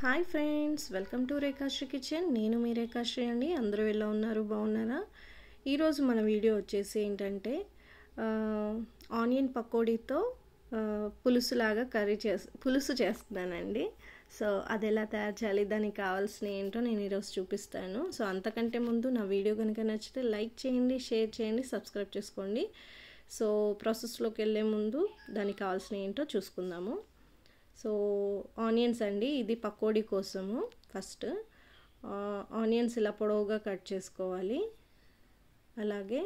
Hi friends welcome to Rekhashri kitchen. నేను మీ రేఖాశ్రీ అండి. అందరూ ఎలా ఉన్నారు? బాగున్నారా? ఈరోజు మన వీడియో వచ్చేసి ఏంటంటే ఆనియన్ పకోడీతో పులుసులాగా కర్రీ చేస్తా పులుసు చేస్తున్నానండి. సో అది ఎలా తయారు చేయాలి దానికి కావాల్సిన ఏంటో నేను ఈరోజు చూపిస్తాను. సో అంతకంటే ముందు నా వీడియో కనుక నచ్చితే లైక్ చేయండి షేర్ చేయండి సబ్స్క్రైబ్ చేసుకోండి. సో ప్రాసెస్లోకి వెళ్ళే ముందు దానికి కావాల్సిన ఏంటో చూసుకుందాము. సో ఆనియన్స్ అండి ఇది పకోడీ కోసము ఫస్ట్. ఆనియన్స్ ఇలా పొడవుగా కట్ చేసుకోవాలి. అలాగే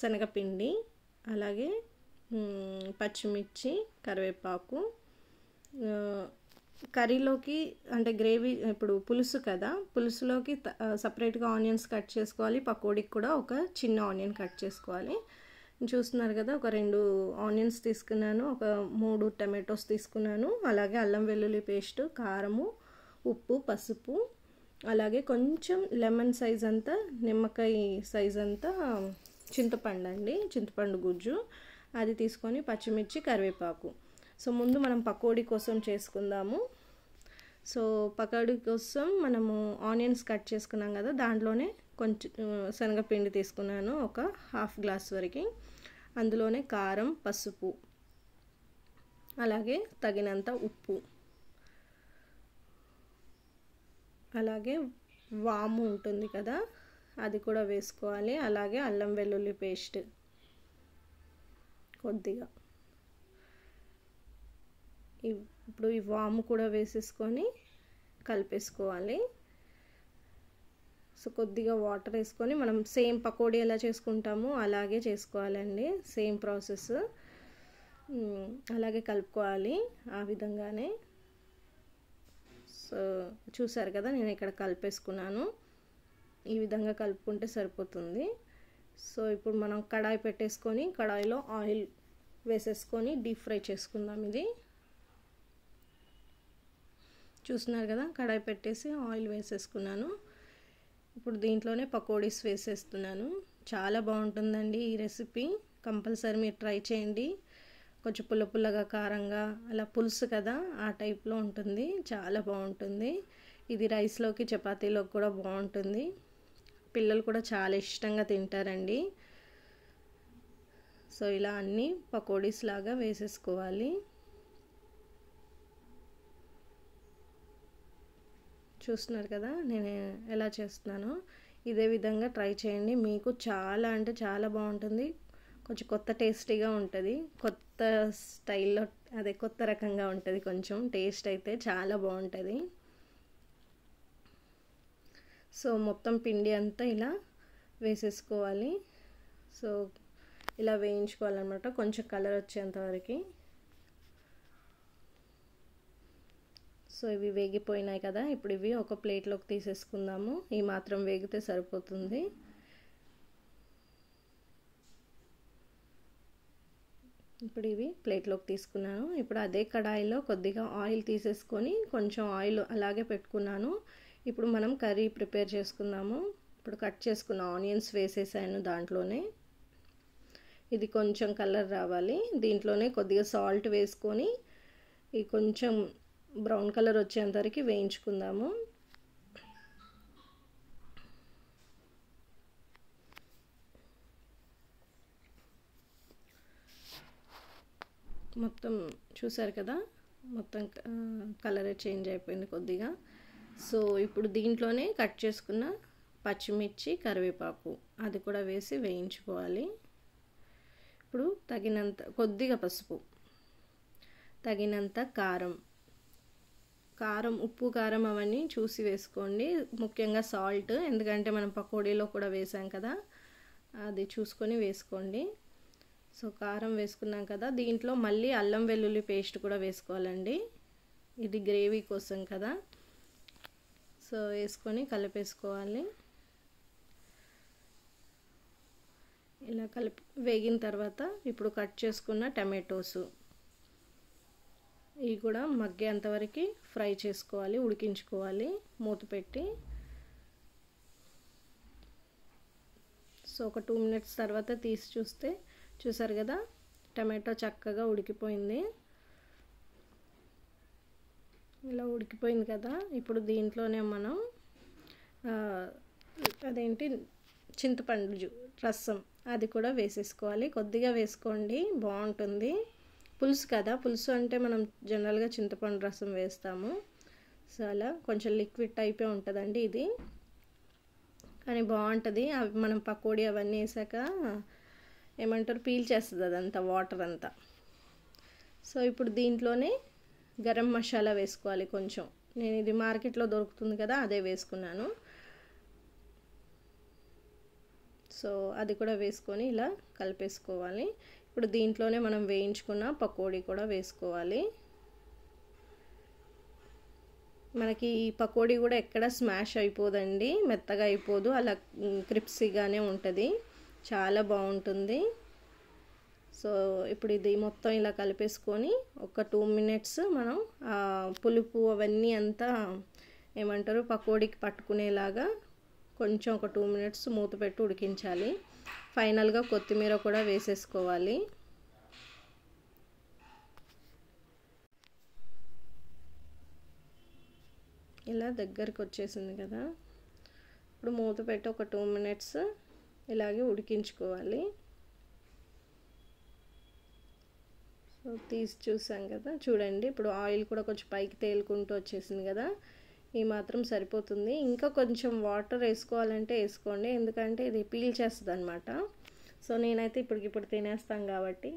శనగపిండి అలాగే పచ్చిమిర్చి కరివేపాకు. కర్రీలోకి అంటే గ్రేవీ ఇప్పుడు పులుసు కదా పులుసులోకి సపరేట్గా ఆనియన్స్ కట్ చేసుకోవాలి. పకోడీకి కూడా ఒక చిన్న ఆనియన్ కట్ చేసుకోవాలి. చూస్తున్నారు కదా ఒక రెండు ఆనియన్స్ తీసుకున్నాను ఒక మూడు టమాటోస్ తీసుకున్నాను అలాగే అల్లం వెల్లుల్లి పేస్ట్ కారము ఉప్పు పసుపు అలాగే కొంచెం లెమన్ సైజ్ అంతా నిమ్మకాయ సైజ్ అంతా చింతపండు అండి చింతపండు గుజ్జు అది తీసుకొని పచ్చిమిర్చి కరివేపాకు. సో ముందు మనం పకోడీ కోసం చేసుకుందాము. సో పకోడీ కోసం మనము ఆనియన్స్ కట్ చేసుకున్నాం కదా దాంట్లోనే కొంచెం శనగపిండి తీసుకున్నాను ఒక హాఫ్ గ్లాస్ వరకు. అందులోనే కారం పసుపు. అలాగే తగినంత ఉప్పు. అలాగే వాము ఉంటుంది కదా అది కూడా వేసుకోవాలి. అలాగే అల్లం వెల్లుల్లి పేస్ట్ కొద్దిగా. ఇప్పుడు ఈ వాము కూడా వేసేసుకొని కలిపేసుకోవాలి. సో కొద్దిగా వాటర్ వేసుకొని మనం సేమ్ పకోడీ ఎలా చేసుకుంటామో అలాగే చేసుకోవాలండి. Same process. అలాగే కలుపుకోవాలి ఆ విధంగానే. సో చూసారు కదా నేను ఇక్కడ కలిపేసుకున్నాను. ఈ విధంగా కలుపుకుంటే సరిపోతుంది. సో ఇప్పుడు మనం కడాయి పెట్టేసుకొని కడాయిలో ఆయిల్ వేసేసుకొని డీప్ ఫ్రై చేసుకుందాం ఇది. చూస్తున్నారు కదా కడాయి పెట్టేసి ఆయిల్ వేసేసుకున్నాను. ఇప్పుడు దీంట్లోనే పకోడీస్ వేసేస్తున్నాను. చాలా బాగుంటుందండి ఈ రెసిపీ. కంపల్సరీ మీరు ట్రై చేయండి. కొంచెం పుల్ల పుల్లగా కారంగా అలా పులుసు కదా ఆ టైప్లో ఉంటుంది. చాలా బాగుంటుంది. ఇది రైస్లోకి చపాతీలోకి కూడా బాగుంటుంది. పిల్లలు కూడా చాలా ఇష్టంగా తింటారండి. సో ఇలా అన్నీ పకోడీస్ లాగా వేసేసుకోవాలి. చూస్తున్నారు కదా నేను ఎలా చేస్తున్నానో ఇదే విధంగా ట్రై చేయండి. మీకు చాలా అంటే చాలా బాగుంటుంది. కొంచెం కొత్త టేస్టీగా ఉంటుంది. కొత్త స్టైల్లో అదే కొత్త రకంగా ఉంటుంది కొంచెం. టేస్ట్ అయితే చాలా బాగుంటుంది. సో మొత్తం పిండి అంతా ఇలా వేసేసుకోవాలి. సో ఇలా వేయించుకోవాలన్నమాట. కొంచెం కలర్ వచ్చేంత వరకు. సో ఇవి వేగిపోయినాయి కదా ఇప్పుడు ఇవి ఒక ప్లేట్లోకి తీసేసుకుందాము. ఈ మాత్రం వేగితే సరిపోతుంది. ఇప్పుడు ఇవి ప్లేట్లోకి తీసుకున్నాను. ఇప్పుడు అదే కడాయిలో కొద్దిగా ఆయిల్ తీసేసుకొని కొంచెం ఆయిల్ అలాగే పెట్టుకున్నాను. ఇప్పుడు మనం కర్రీ ప్రిపేర్ చేసుకుందాము. ఇప్పుడు కట్ చేసుకున్న ఆనియన్స్ వేసేసాను దాంట్లోనే. ఇది కొంచెం కలర్ రావాలి. దీంట్లోనే కొద్దిగా సాల్ట్ వేసుకొని ఈ కొంచెం బ్రౌన్ కలర్ వచ్చేంతవరకు వేయించుకుందాము. మొత్తం చూసారు కదా? మొత్తం కలర్ చేంజ్ అయిపోయింది కొద్దిగా. సో ఇప్పుడు దీంట్లోనే కట్ చేసుకున్న పచ్చిమిర్చి కరివేపాకు అది కూడా వేసి వేయించుకోవాలి. ఇప్పుడు తగినంత కొద్దిగా పసుపు తగినంత కారం కారం ఉప్పు కారం అవన్నీ చూసి వేసుకోండి. ముఖ్యంగా సాల్ట్ ఎందుకంటే మనం పకోడీలో కూడా వేసాం కదా అది చూసుకొని వేసుకోండి. సో కారం వేసుకున్నాం కదా దీంట్లో మళ్ళీ అల్లం వెల్లుల్లి పేస్ట్ కూడా వేసుకోవాలండి. ఇది గ్రేవీ కోసం కదా. సో వేసుకొని కలిపేసుకోవాలి. ఇలా కలిపి వేగిన తర్వాత ఇప్పుడు కట్ చేసుకున్న టమాటోసు. ఇవి కూడా మగ్గేంతవరకు ఫ్రై చేసుకోవాలి ఉడికించుకోవాలి మూత పెట్టి. సో ఒక టూ మినిట్స్ తర్వాత తీసి చూస్తే చూసారు కదా టమాటో చక్కగా ఉడికిపోయింది. ఇలా ఉడికిపోయింది కదా ఇప్పుడు దీంట్లోనే మనం అదేంటి చింతపండు రసం అది కూడా వేసేసుకోవాలి. కొద్దిగా వేసుకోండి బాగుంటుంది. పులుసు కదా పులుసు అంటే మనం జనరల్గా చింతపండు రసం వేస్తాము. సో అలా కొంచెం లిక్విడ్ టైపే ఉంటుందండి ఇది. కానీ బాగుంటుంది. అవి మనం పకోడీ అవన్నీ వేసాక ఏమంటారు పీల్ చేస్తుంది అదంతా వాటర్ అంతా. సో ఇప్పుడు దీంట్లోనే గరం మసాలా వేసుకోవాలి కొంచెం. నేను ఇది మార్కెట్లో దొరుకుతుంది కదా అదే వేసుకున్నాను. సో అది కూడా వేసుకొని ఇలా కలిపేసుకోవాలి. ఇప్పుడు దీంట్లోనే మనం వేయించుకున్న పకోడీ కూడా వేసుకోవాలి. మనకి ఈ పకోడీ కూడా ఎక్కడ స్మాష్ అయిపోదండి మెత్తగా అయిపోదు అలా క్రిప్సీగానే ఉంటుంది. చాలా బాగుంటుంది. సో ఇప్పుడు ఇది మొత్తం ఇలా కలిపేసుకొని ఒక టూ మినిట్స్ మనం పులుపు అవన్నీ అంతా ఏమంటారు పకోడీకి పట్టుకునేలాగా కొంచెం ఒక టూ మినిట్స్ మూత పెట్టి ఉడికించాలి. ఫైనల్గా కొత్తిమీర కూడా వేసేసుకోవాలి. ఇలా దగ్గరికి వచ్చేసింది కదా. ఇప్పుడు మూత పెట్టి ఒక టూ మినిట్స్ ఇలాగే ఉడికించుకోవాలి. సో తీసి చూసాం కదా. చూడండి ఇప్పుడు ఆయిల్ కూడా కొంచెం పైకి తేలుకుంటూ వచ్చేసింది కదా. ఈ మాత్రం సరిపోతుంది. ఇంకా కొంచెం వాటర్ వేసుకోవాలంటే వేసుకోండి. ఎందుకంటే ఇది పీల్ చేస్తుంది అనమాట సో నేనైతే ఇప్పటికిప్పుడు తినేస్తాం కాబట్టి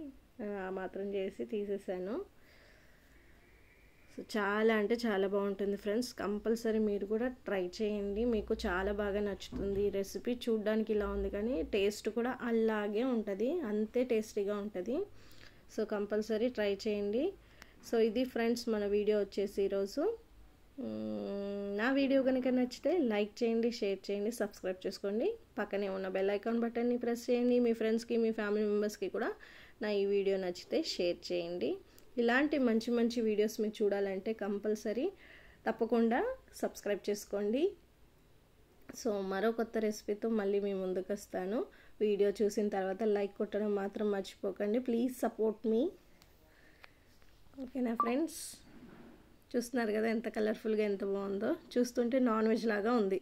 ఆ మాత్రం చేసి తీసేసాను. సో చాలా అంటే చాలా బాగుంటుంది ఫ్రెండ్స్. కంపల్సరీ మీరు కూడా ట్రై చేయండి. మీకు చాలా బాగా నచ్చుతుంది ఈ రెసిపీ. చూడ్డానికి ఇలా ఉంది కానీ టేస్ట్ కూడా అలాగే ఉంటుంది. అంతే టేస్టీగా ఉంటుంది. సో కంపల్సరీ ట్రై చేయండి. సో ఇది ఫ్రెండ్స్ మన వీడియో వచ్చేసి ఈరోజు. నా వీడియో కనుక నచ్చితే లైక్ చేయండి షేర్ చేయండి సబ్స్క్రైబ్ చేసుకోండి. పక్కనే ఉన్న బెల్ ఐకాన్ బటన్ని ప్రెస్ చేయండి. మీ ఫ్రెండ్స్కి మీ ఫ్యామిలీ మెంబర్స్కి కూడా నా ఈ వీడియో నచ్చితే షేర్ చేయండి. ఇలాంటి మంచి మంచి వీడియోస్ మీరు చూడాలంటే కంపల్సరీ తప్పకుండా సబ్స్క్రైబ్ చేసుకోండి. సో మరో కొత్త రెసిపీతో మళ్ళీ మీ ముందుకు వస్తాను. వీడియో చూసిన తర్వాత లైక్ కొట్టడం మాత్రం మర్చిపోకండి. Please support me. ఓకేనా ఫ్రెండ్స్? చూస్తున్నారు కదా ఎంత కలర్ఫుల్గా ఎంత బాగుందో. చూస్తుంటే నాన్ వెజ్ లాగా ఉంది.